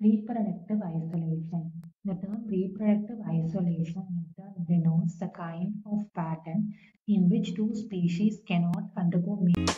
Reproductive isolation. The term reproductive isolation denotes the kind of pattern in which two species cannot undergo mating